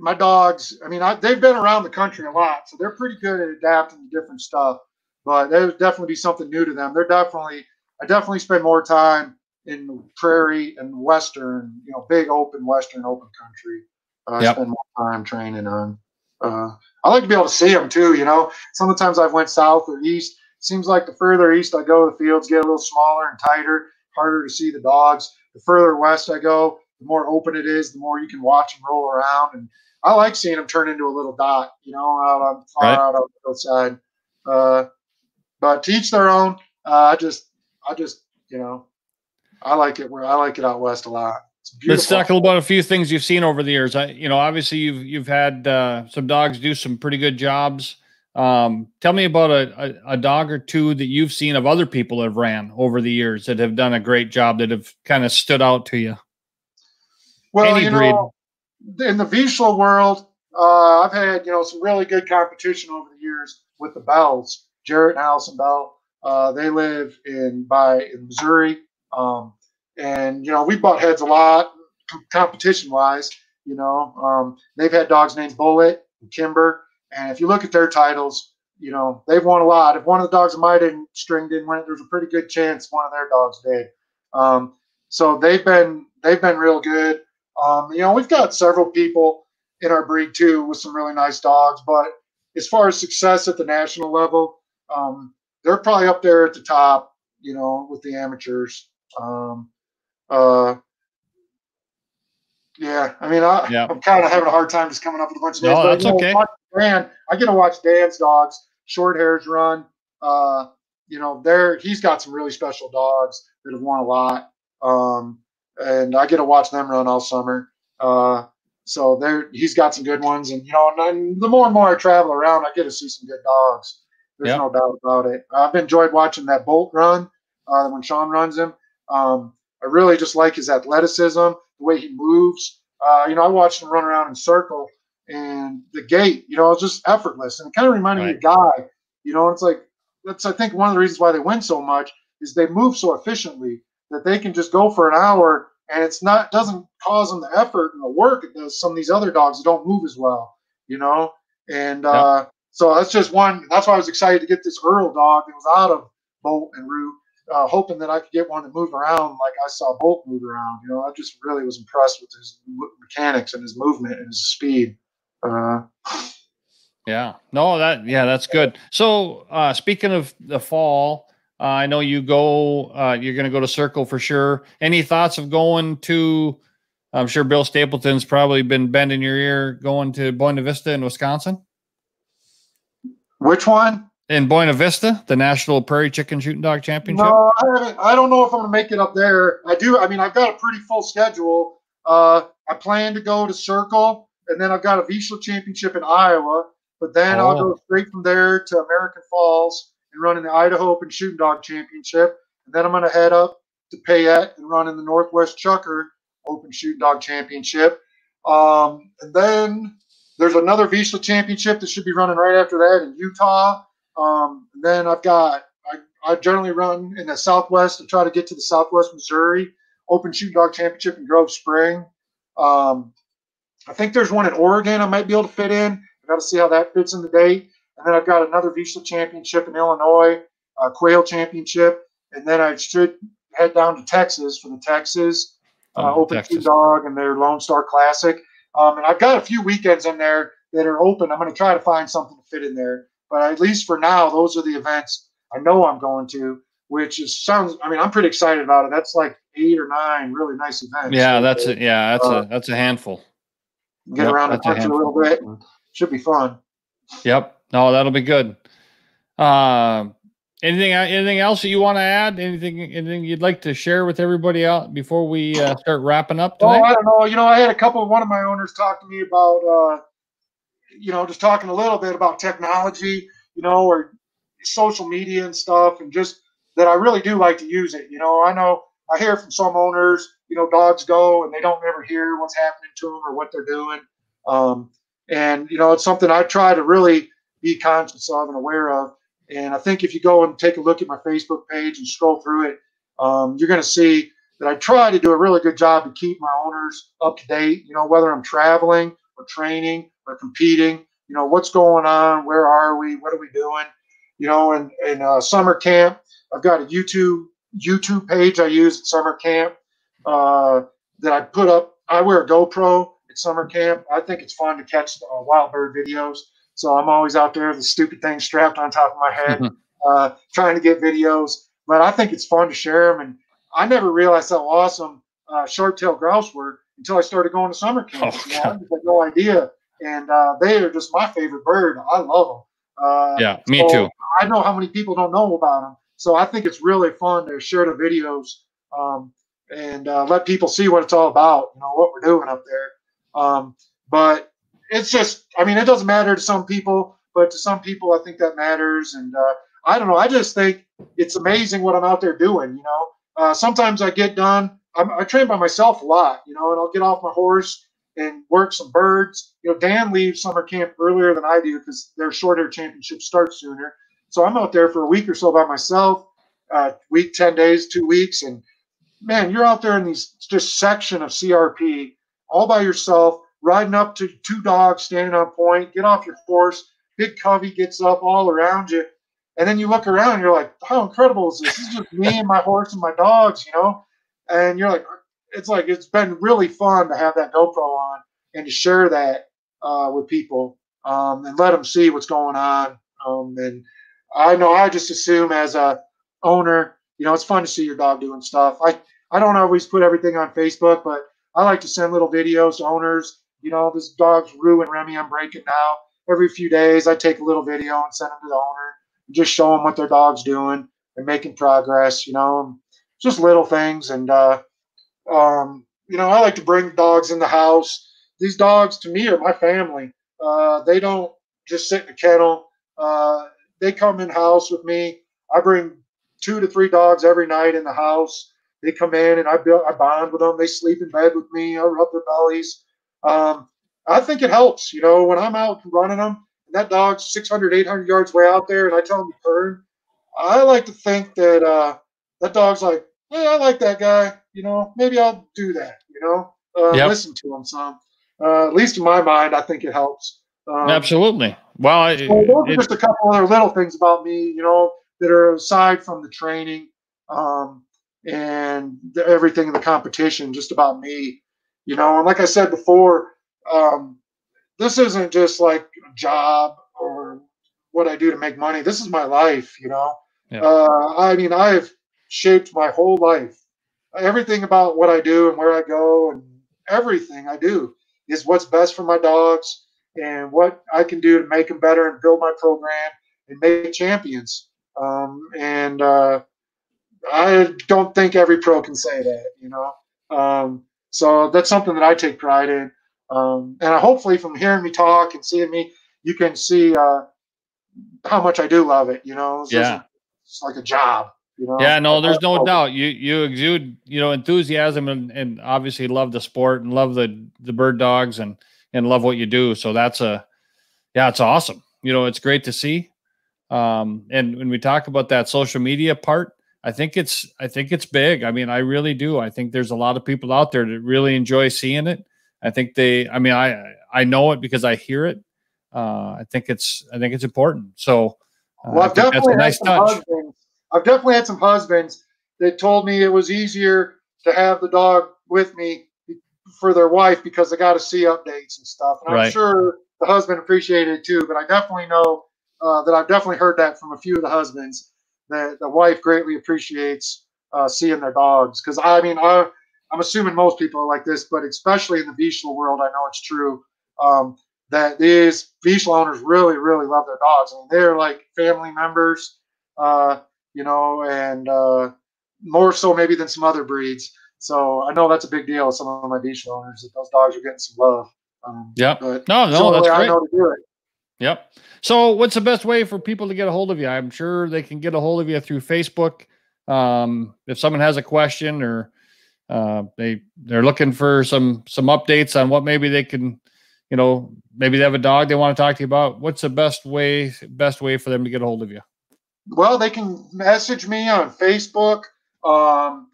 my dogs, I mean, I, they've been around the country a lot, so they're pretty good at adapting to different stuff. But there would definitely be something new to them. They're definitely, I definitely spend more time in prairie and western, you know, big open western open country. Uh, I spend more time training on. Uh, I like to be able to see them too. You know, sometimes I've went south or east. Seems like the further east I go, the fields get a little smaller and tighter, harder to see the dogs. The further west I go, the more open it is, the more you can watch them roll around. And I like seeing them turn into a little dot, you know, out on far right. out on the hillside. Uh, but to each their own. Uh, I just, I just, you know, I like it where I like it out west a lot. Let's talk about a few things you've seen over the years. I, you know, obviously you've you've had uh, some dogs do some pretty good jobs. Um, tell me about a, a, a, dog or two that you've seen of other people that have ran over the years that have done a great job that have kind of stood out to you. Well, Any you breed. know, in the Vizsla world, uh, I've had you know some really good competition over the years with the Bells, Jarrett and Allison Bell. Uh, they live in by in Missouri, um, and you know we butt heads a lot competition wise. You know, um, they've had dogs named Bullet and Kimber, and if you look at their titles, you know they've won a lot. If one of the dogs of mine didn't string didn't win, there's a pretty good chance one of their dogs did. Um, so they've been they've been real good. Um, you know, we've got several people in our breed too with some really nice dogs, but as far as success at the national level, um, they're probably up there at the top, you know, with the amateurs. Um, uh, yeah, I mean, I, yeah. I'm kind of having a hard time just coming up with a bunch of names. No, that's okay. Dan, I get to watch Dan's dogs, short hairs run. Uh, you know, there he's got some really special dogs that have won a lot. Um, and I get to watch them run all summer. Uh, so there, he's got some good ones, and you know, and the more and more I travel around, I get to see some good dogs. There's yep. no doubt about it. I've enjoyed watching that Bolt run uh, when Sean runs him. Um, I really just like his athleticism, the way he moves. Uh, you know, I watched him run around in circle, and the gait, you know, it's just effortless, and it kind of reminded right. me of Guy. You know, it's like that's I think one of the reasons why they win so much is they move so efficiently that they can just go for an hour and it's not doesn't cause them the effort and the work it does some of these other dogs that don't move as well, you know. And uh, so that's just one. That's why I was excited to get this Earl dog that was out of Bolt and Root, uh, hoping that I could get one to move around like I saw Bolt move around. You know, I just really was impressed with his mechanics and his movement and his speed. Uh, yeah, no, that yeah, that's good. So uh, speaking of the fall, uh, I know you go. Uh, you're going to go to Circle for sure. Any thoughts of going to? I'm sure Bill Stapleton's probably been bending your ear going to Buena Vista in Wisconsin. Which one? in Buena Vista, the National Prairie Chicken Shooting Dog Championship? No, I. I don't know if I'm gonna make it up there. I do. I mean, I've got a pretty full schedule. Uh, I plan to go to Circle, and then I've got a Vizsla Championship in Iowa. But then oh. I'll go straight from there to American Falls and run in the Idaho Open Shooting Dog Championship. And then I'm gonna head up to Payette and run in the Northwest Chukar Open Shooting Dog Championship. Um, and then there's another Vizsla Championship that should be running right after that in Utah. Um, then I've got I, I generally run in the Southwest to try to get to the Southwest Missouri Open Shooting Dog Championship in Grove Spring. Um, I think there's one in Oregon I might be able to fit in. I got to see how that fits in the date. And then I've got another Vizsla Championship in Illinois, a Quail Championship, and then I should head down to Texas for the Texas uh, oh, Open Texas. Dog and their Lone Star Classic. Um, and I've got a few weekends in there that are open. I'm going to try to find something to fit in there. But at least for now, those are the events I know I'm going to, which is sounds. I mean, I'm pretty excited about it. That's like eight or nine really nice events. Yeah, that's a, yeah, that's uh, a that's a handful. Get yep, around the country a, a, little bit. And should be fun. Yep. No, that'll be good. Uh, anything anything else that you want to add? Anything anything you'd like to share with everybody out before we uh, start wrapping up? Tonight? Oh, I don't know. You know, I had a couple. One of my owners talk to me about. Uh, you know, just talking a little bit about technology, you know, or social media and stuff, and just that I really do like to use it. You know, I know I hear from some owners, you know, dogs go and they don't ever hear what's happening to them or what they're doing. Um, and, you know, it's something I try to really be conscious of and aware of. And I think if you go and take a look at my Facebook page and scroll through it, um, you're going to see that I try to do a really good job to keep my owners up to date. You know, whether I'm traveling or training or competing. You know, what's going on? Where are we? What are we doing? You know, and in uh, summer camp, I've got a YouTube YouTube page I use at summer camp uh, that I put up. I wear a GoPro at summer camp. I think it's fun to catch uh, wild bird videos. So I'm always out there, the stupid thing strapped on top of my head, uh, trying to get videos. But I think it's fun to share them. And I never realized how awesome uh, sharp-tailed grouse were until I started going to summer camp. Oh, you know, I had no idea and uh, they are just my favorite bird. I love them. Uh, yeah, me so too. I know how many people don't know about them, so I think it's really fun to share the videos um, and uh, let people see what it's all about. You know what we're doing up there. Um, but it's just, I mean, it doesn't matter to some people, but to some people, I think that matters. And uh, I don't know. I just think it's amazing what I'm out there doing. You know, uh, sometimes I get done. I'm, I train by myself a lot. You know, and I'll get off my horse and work some birds. You know, Dan leaves summer camp earlier than I do because their short hair championship starts sooner. So I'm out there for a week or so by myself, uh, week, 10 days, two weeks. And man, you're out there in these just section of CRP all by yourself, riding up to two dogs standing on point, get off your horse, big covey gets up all around you. And then you look around and you're like, how incredible is this? This is just me and my horse and my dogs, you know? And you're like, it's like it's been really fun to have that GoPro on and to share that uh, with people um, and let them see what's going on. Um, and I know I just assume as a owner, you know, it's fun to see your dog doing stuff. I I don't always put everything on Facebook, but I like to send little videos to owners. You know, this dog's Rue and Remy, I'm breaking now. Every few days, I take a little video and send them to the owner, just show them what their dog's doing and making progress. You know, just little things, and uh, um, you know, I like to bring dogs in the house. These dogs, to me, are my family. Uh, they don't just sit in a kennel. Uh, they come in house with me. I bring two to three dogs every night in the house. They come in and I build, I bond with them. They sleep in bed with me. I rub their bellies. Um, I think it helps. You know, when I'm out running them, and that dog's 600, 800 yards way out there, and I tell him to turn, I like to think that uh, that dog's like, hey, I like that guy. You know, maybe I'll do that. You know, uh, yep. listen to him some. Uh, at least in my mind, I think it helps. Um, Absolutely. Well, it, so those are just a couple other little things about me, you know, that are aside from the training um, and the, everything in the competition, just about me, you know. And like I said before, um, this isn't just like a job or what I do to make money. This is my life, you know. Yeah. Uh, I mean, I've shaped my whole life. Everything about what I do and where I go and everything I do is what's best for my dogs and what I can do to make them better and build my program and make champions. Um, and uh, I don't think every pro can say that, you know. Um, so that's something that I take pride in. Um, and I, hopefully, from hearing me talk and seeing me, you can see uh, how much I do love it. You know, it's yeah, it's like a job. You know? Yeah, no, there's no doubt. You you exude you know enthusiasm and, and obviously love the sport and love the the bird dogs and and love what you do. So that's a yeah, it's awesome. You know, it's great to see. Um, and when we talk about that social media part, I think it's I think it's big. I mean, I really do. I think there's a lot of people out there that really enjoy seeing it. I think they. I mean, I I know it because I hear it. Uh, I think it's I think it's important. So, uh, well, I've definitely nice husbands. I've definitely had some husbands that told me it was easier to have the dog with me for their wife because they got to see updates and stuff. And right. I'm sure the husband appreciated it too. But I definitely know uh, that I've definitely heard that from a few of the husbands that the wife greatly appreciates uh, seeing their dogs. Because I mean, I, I'm assuming most people are like this, but especially in the Vizsla world, I know it's true. Um, that these Vizsla owners really, really love their dogs. I mean, they're like family members, uh, you know, and uh, more so maybe than some other breeds. So I know that's a big deal with some of my Vizsla owners that those dogs are getting some love. Um, yep. no, no, that's great. I know to do it. Yep. So, what's the best way for people to get a hold of you? I'm sure they can get a hold of you through Facebook. Um, if someone has a question or uh, they they're looking for some some updates on what maybe they can, you know, maybe they have a dog they want to talk to you about. What's the best way best way for them to get a hold of you? Well, they can message me on Facebook. Um,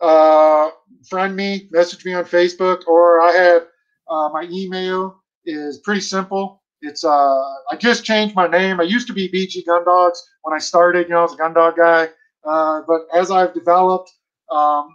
uh, friend me, message me on Facebook, or I have uh, my email is pretty simple. It's uh, I just changed my name. I used to be BG Gun Dogs when I started. You know, I was a gun dog guy. Uh, but as I've developed, um,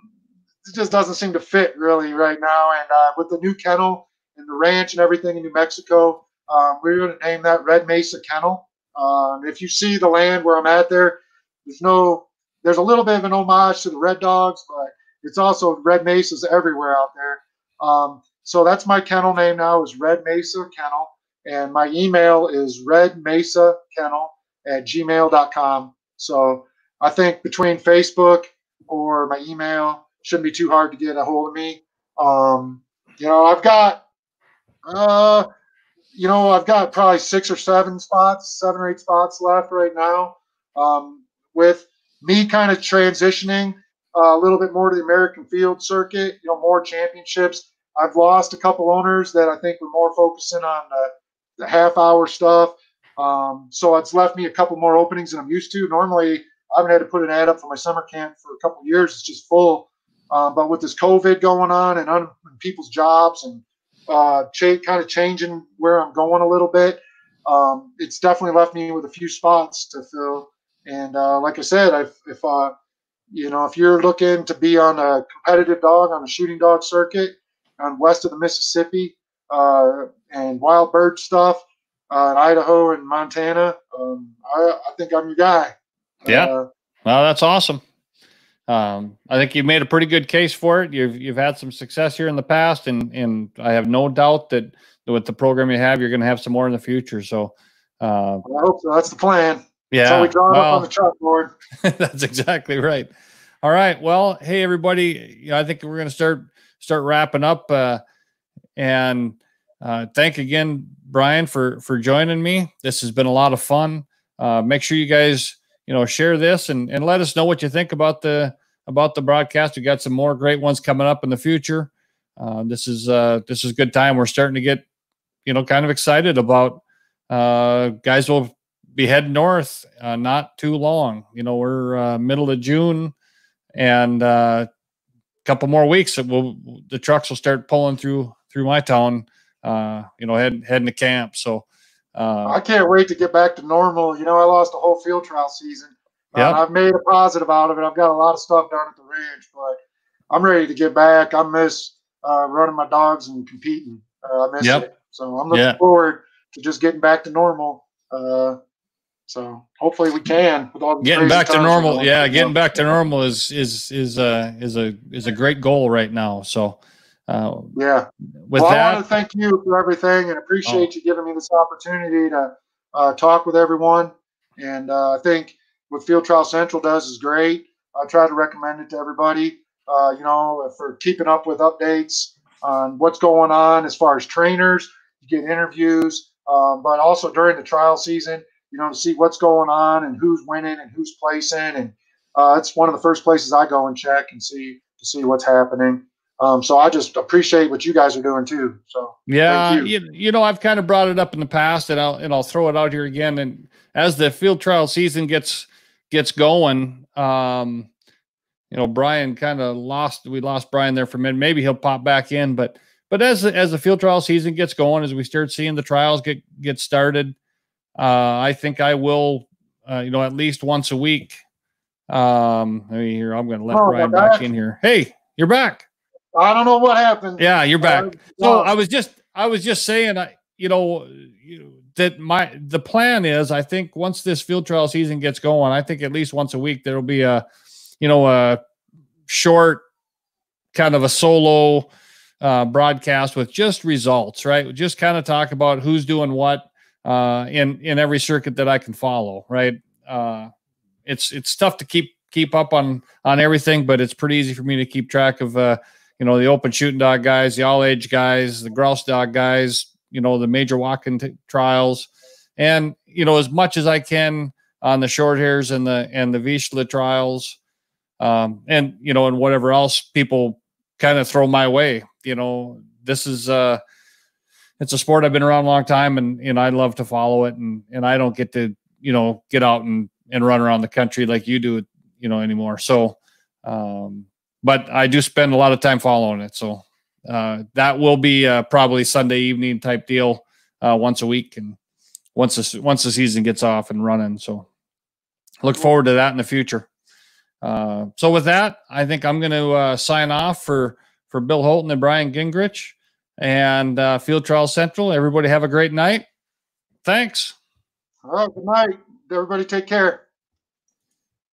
it just doesn't seem to fit really right now. And uh, with the new kennel and the ranch and everything in New Mexico, um, we're going to name that Red Mesa Kennel. Um, if you see the land where I'm at there, there's no, there's a little bit of an homage to the Red Dogs, but it's also Red Mesas everywhere out there. Um, so that's my kennel name now is Red Mesa Kennel. And my email is redmesakennel at gmail.com. So I think between Facebook or my email shouldn't be too hard to get a hold of me. Um, you know, I've got, uh, you know, I've got probably six or seven spots, seven or eight spots left right now. Um, with me kind of transitioning uh, a little bit more to the American field circuit, you know, more championships. I've lost a couple owners that I think were more focusing on the half hour stuff. Um, so it's left me a couple more openings than I'm used to. Normally, I haven't had to put an ad up for my summer camp for a couple years. It's just full. Um, but with this COVID going on and on people's jobs and uh, cha- kind of changing where I'm going a little bit, um, it's definitely left me with a few spots to fill. And uh, like I said, I've, if uh, you know if you're looking to be on a competitive dog on a shooting dog circuit, on west of the Mississippi uh, and wild bird stuff uh, in Idaho and Montana, um, I, I, think I'm your guy. Yeah. Uh, well, that's awesome. Um, I think you've made a pretty good case for it. You've you've had some success here in the past, and and I have no doubt that with the program you have, you're going to have some more in the future. So, uh, I hope so. That's the plan. Yeah, so we draw well, up on the chalkboard. that's exactly right. All right. Well, hey everybody. You know, I think we're going to start start wrapping up. Uh, and uh, thank again, Brian, for for joining me. This has been a lot of fun. Uh, make sure you guys, you know, share this and and let us know what you think about the about the broadcast. We got some more great ones coming up in the future. Uh, this is uh, this is a good time. We're starting to get, you know, kind of excited about uh, guys will be heading north uh, not too long. You know, we're uh, middle of June, and uh, couple more weeks, will the trucks will start pulling through through my town. Uh, you know, heading heading to camp. So uh, I can't wait to get back to normal. You know, I lost a whole field trial season. Yeah, I've made a positive out of it. I've got a lot of stuff down at the ranch, but I'm ready to get back. I miss uh, running my dogs and competing. Uh, I miss yep. it. So I'm looking yeah. forward to just getting back to normal. Uh, so hopefully we can with all getting back to normal. Yeah, getting back to normal is is is a is a is a great goal right now. So uh, yeah. Well, that, I want to thank you for everything and appreciate oh. you giving me this opportunity to uh, talk with everyone. And uh, I think what Field Trial Central does is great. I try to recommend it to everybody. Uh, you know, for keeping up with updates on what's going on as far as trainers, you get interviews, um, but also during the trial season, you know, to see what's going on and who's winning and who's placing. And uh, it's one of the first places I go and check and see to see what's happening. Um, so I just appreciate what you guys are doing too. So yeah, you. you. You, know I've kind of brought it up in the past, and I'll and I'll throw it out here again. And as the field trial season gets gets going, um, you know Brian kind of lost. We lost Brian there for a minute. Maybe he'll pop back in, but but as as the field trial season gets going, as we start seeing the trials get get started, uh, I think I will, uh, you know, at least once a week. Um, let me here. I'm going to let oh, Brian back in here. Hey, you're back. I don't know what happened. Yeah, you're back. Uh, so I was just I was just saying I you know that my the plan is I think once this field trial season gets going, I think at least once a week there'll be a you know a short kind of a solo uh, broadcast with just results, right? Just kind of talk about who's doing what uh, in in every circuit that I can follow, right? Uh, it's it's tough to keep keep up on on everything, but it's pretty easy for me to keep track of uh, you know, the open shooting dog guys, the all age guys, the grouse dog guys, you know, the major walking t- trials. And, you know, as much as I can on the short hairs and the, and the Vizsla trials. Um, and, you know, and whatever else people kind of throw my way, you know, this is, uh, it's a sport I've been around a long time and, and I love to follow it. And, and I don't get to, you know, get out and, and run around the country like you do, you know, anymore. So, um, but I do spend a lot of time following it. So uh, that will be uh, probably Sunday evening type deal uh, once a week, and once the once the season gets off and running. So look forward to that in the future. Uh, so with that, I think I'm going to uh, sign off for for Bill Holton and Brian Gingrich and uh, Field Trial Central. Everybody have a great night. Thanks. All right. Good night. Everybody take care.